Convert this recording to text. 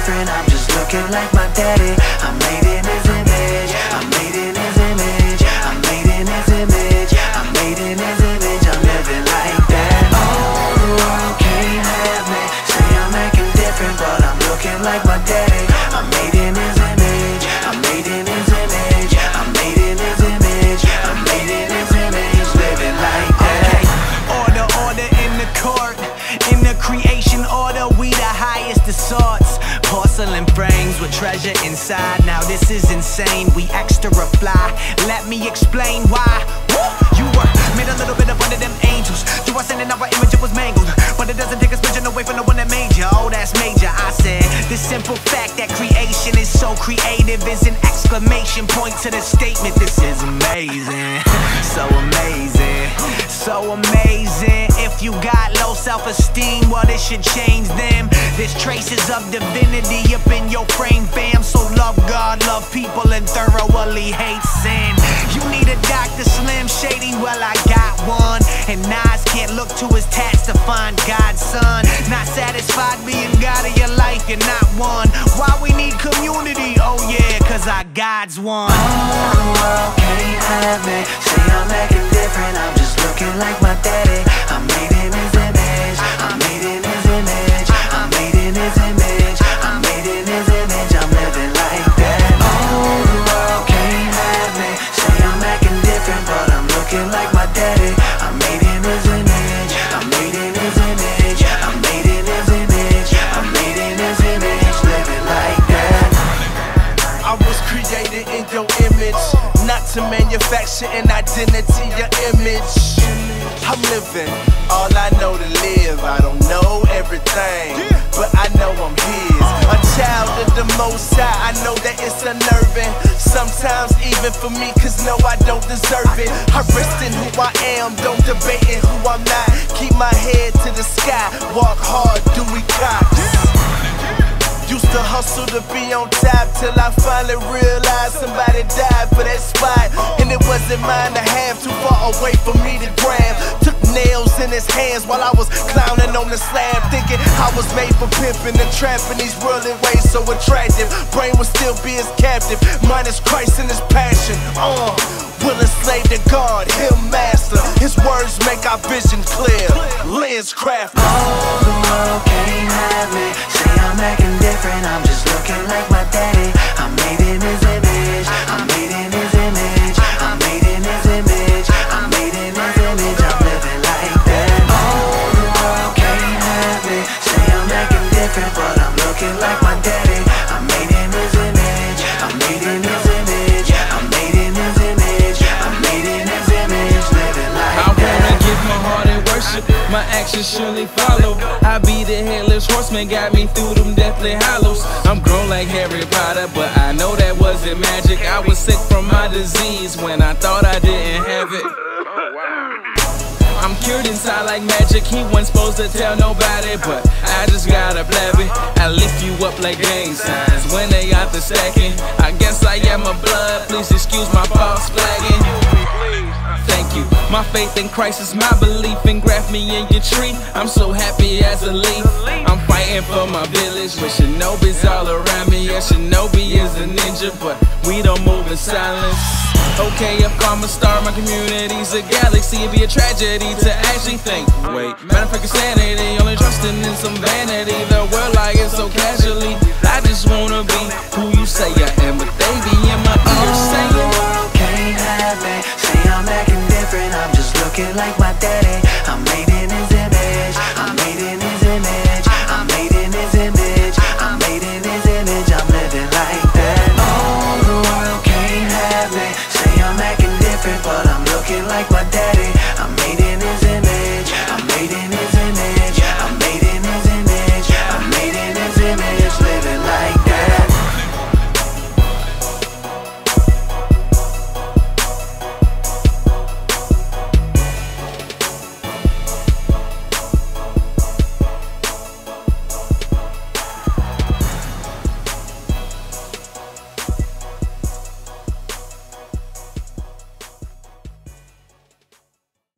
different I'm just looking like my daddy. I'm made in his image I'm made treasure inside. Now this is insane. We extra fly. Let me explain why. Woo! You were made a little bit of one of them angels. You are sending out our image, it was mangled. But it doesn't take a smidgen away from the one that made you. Oh, that's major. I said the simple fact that creation is so creative is an exclamation point to the statement. This is amazing. So amazing. So amazing. If you got low self esteem, well, this should change them. There's traces of divinity up in your frame, fam. So love God, love people, and thoroughly hate sin. You need a Dr. Slim Shady, well, I got one. And Nas can't look to his tats to find God's son. Not satisfied being God of your life, you're not one. Why we need community? Oh, yeah, cause our God's one. Oh, your image, not to manufacture an identity, your image. I'm living all I know to live. I don't know everything, but I know I'm his. A child of the most high, I know that it's unnerving. Sometimes even for me, cause no, I don't deserve it. I rest in who I am, don't debate in who I'm not. Keep my head to the sky, walk hard, do we cops. Used to hustle to be on top till I finally realized somebody died for that spot. And it wasn't mine to have, too far away for me to grab. Took nails in his hands while I was clowning on the slab, thinking I was made for pimping and trapping these worldly ways so attractive. Brain would still be his captive, minus Christ and his passion. Uh, will enslave to God, him master. His words make our vision clear. Lens craft. Actions surely follow. I be the headless horseman, got me through them deathly hollows. I'm grown like Harry Potter, but I know that wasn't magic. I was sick from my disease when I thought I didn't have it. I'm cured inside like magic. He wasn't supposed to tell nobody, but I just gotta blab it. I lift you up like gang signs when they got the stacking. I guess I am a blood. Please excuse my false flagging. My faith in Christ is my belief and graft me in your tree. I'm so happy as a leaf. I'm fighting for my village with Shinobi's all around me. Yeah, Shinobi is a ninja, but we don't move in silence. Okay, if I'm a star, my community's a galaxy. It'd be a tragedy to actually think. Wait, manifest insanity, only trusting in some vanity. The world like it so casually. I just wanna be who you say I am, but they be in my ear saying. Like my dad.